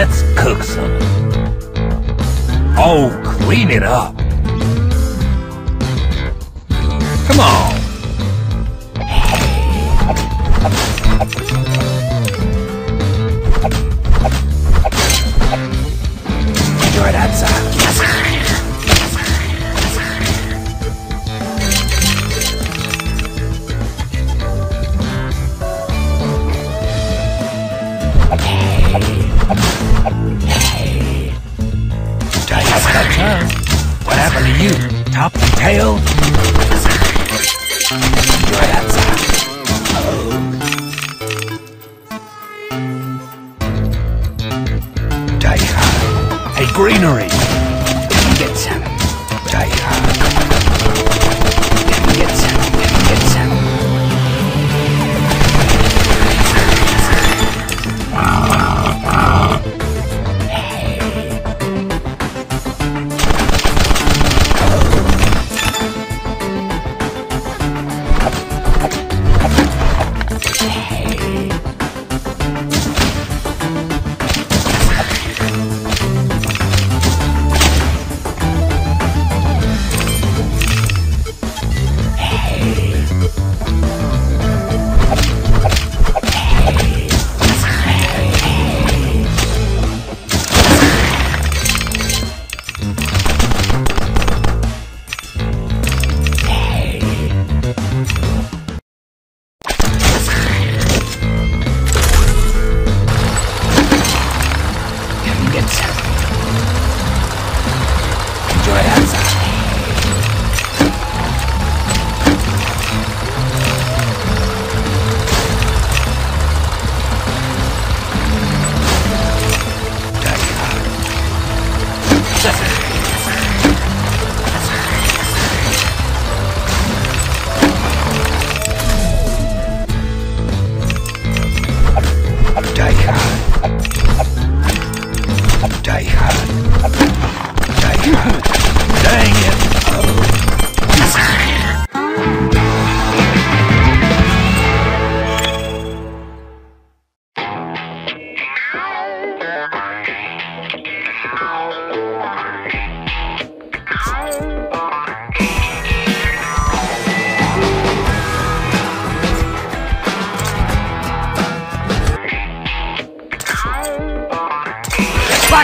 Let's cook some. Oh, clean it up. Come on. Top and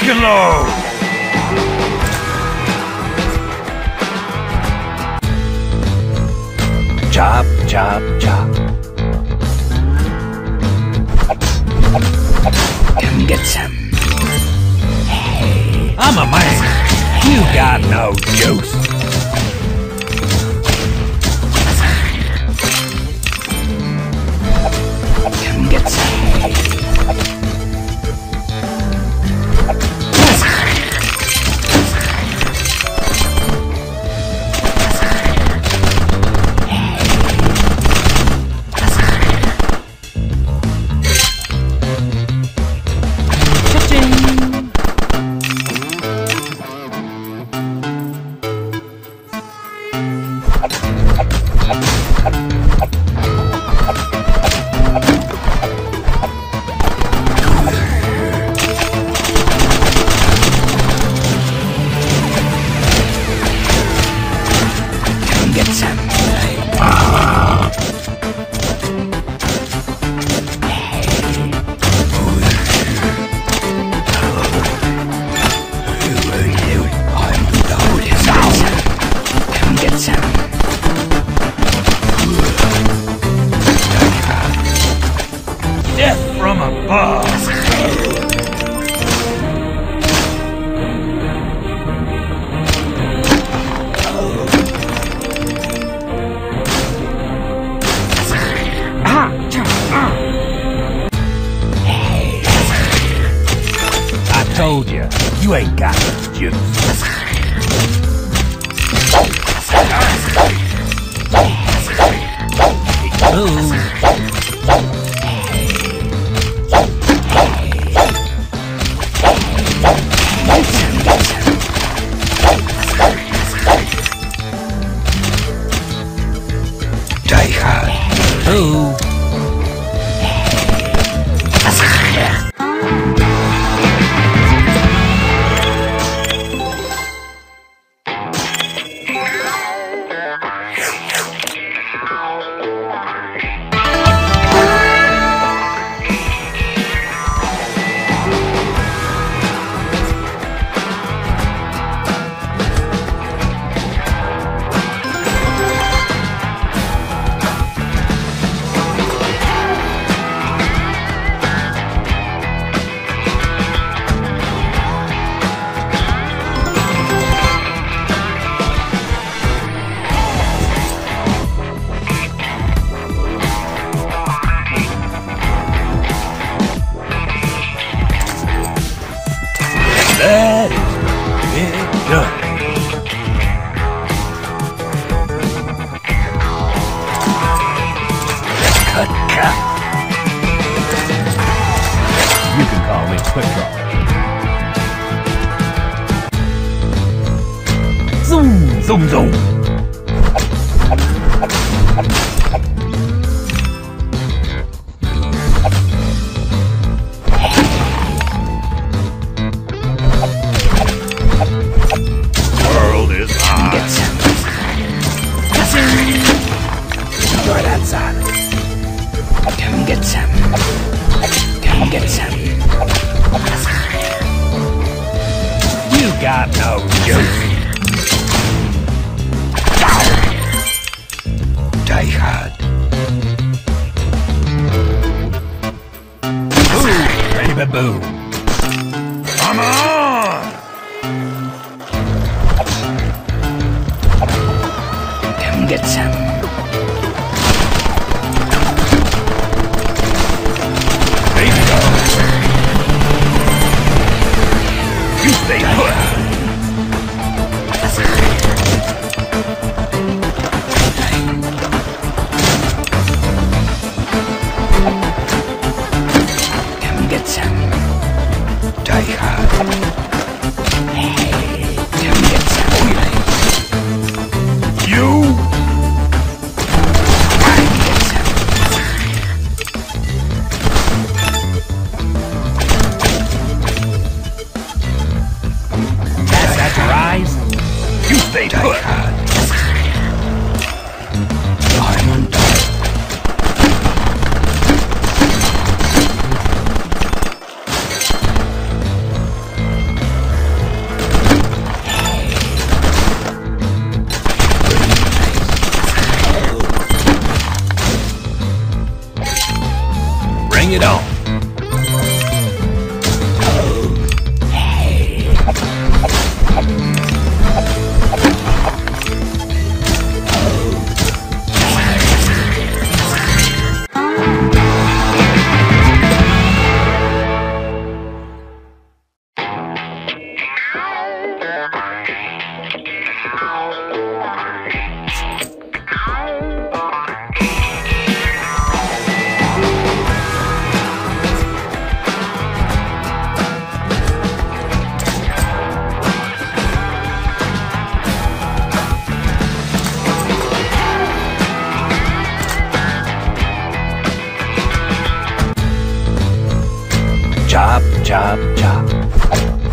and load. Chop, chop, chop. Come get some. Hey. I'm a man. You got no juice. You, ain't got the juice. them though. World is ours. You're that son. Come get some. Come get some. You got no juice. Bada boom. Come on! it on. job, job.